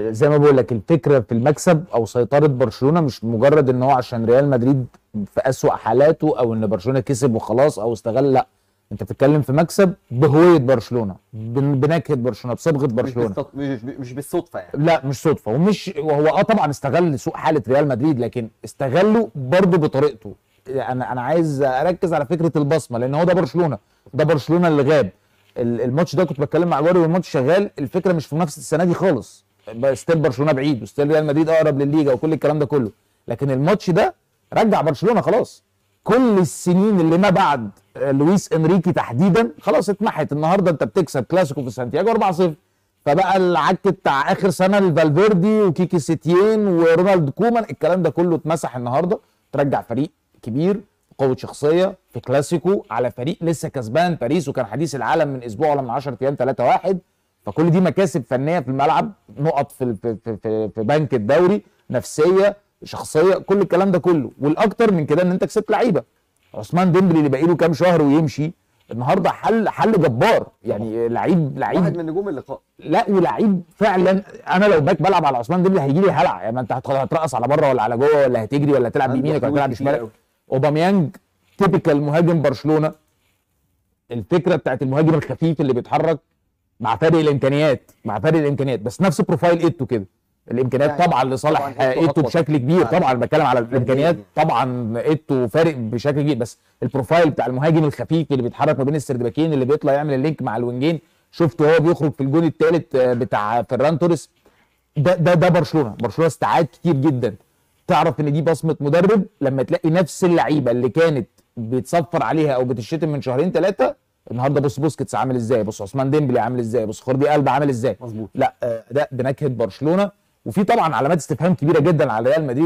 زي ما بقول لك الفكرة في المكسب أو سيطرة برشلونة مش مجرد إن هو عشان ريال مدريد في أسوأ حالاته أو إن برشلونة كسب وخلاص أو استغل لأ. أنت بتتكلم في مكسب بهوية برشلونة بن- بنكهه برشلونة بصبغة برشلونة. مش, مش بالصدفة يعني. لأ مش صدفة ومش وهو آه طبعا استغل سوء حالة ريال مدريد لكن استغله برضه بطريقته. أنا أنا عايز أركز على فكرة البصمة لأن هو ده برشلونة ده برشلونة اللي غاب. ال- الماتش ده كنت بتكلم مع جاري والماتش شغال الفكرة مش في منافسة السنة دي خالص. still برشلونة بعيد و still ريال مدريد أقرب للليجا وكل الكلام ده كله. لكن الماتش ده رجع برشلونة خلاص. كل السنين اللي ما بعد آه، لويس إنريكي تحديدا خلاص اتمحت. النهارده أنت بتكسب كلاسيكو في سانتياغو 4-0 فبقى العك بتاع آخر سنة لفالفيردي وكيكي سيتيين ورونالد كومان الكلام ده كله اتمسح النهارده. ترجع فريق كبير قوة شخصية في كلاسيكو على فريق لسه كسبان باريس وكان حديث العالم من أسبوع ولا من 10 أيام 3-1 فكل دي مكاسب فنية في الملعب نقط في في في, في, بنك الدوري نفسية شخصية كل الكلام ده كله. والأكتر من كده إن أنت كسبت لعيبة. عثمان ديمبلي اللي باقي له كام شهر ويمشي النهارده حل حل جبار. يعني لعيب لعيب واحد من نجوم اللقاء. لا ولعيب فعلا. أنا لو back بلعب على عثمان ديمبلي هيجي لي هلع. يعني ما أنت هترقص على بره ولا على جوه ولا هتجري ولا هتلعب عنده بيمينك ولا هتلعب بشمالك. أوي. أوباميانج typical مهاجم برشلونة. الفكرة بتاعت المهاجم الخفيف اللي بيتحرك مع فرق الإمكانيات مع فرق الإمكانيات بس نفس profile ايتو كده. الإمكانيات يعني طبعا لصالح آه، ايتو بشكل كبير. طبعاً. طبعا بتكلم على الإمكانيات يعني. طبعا ايتو فارق بشكل كبير. بس ال profile بتاع المهاجم الخفيف اللي بيتحرك ما بين السنتر باكين اللي بيطلع يعمل ال link مع الوينجين شفته هو بيخرج في الجون الثالث بتاع فيران توريس. ده ده ده برشلونة. برشلونة استعاد كتير جدا. تعرف إن دي بصمة مدرب؟ لما تلاقي نفس اللعيبة اللي كانت بيتصفر عليها أو بتشتم من شهرين ثلاثة النهارده بص بوسكيتس عامل إزاي؟ بص عثمان ديمبلي عامل إزاي؟ بص جوردي ألبا عامل إزاي؟ مظبوط. لا آه، ده بنكهة برشلونة. وفي طبعا علامات استفهام كبيرة جدا على ريال مدريد.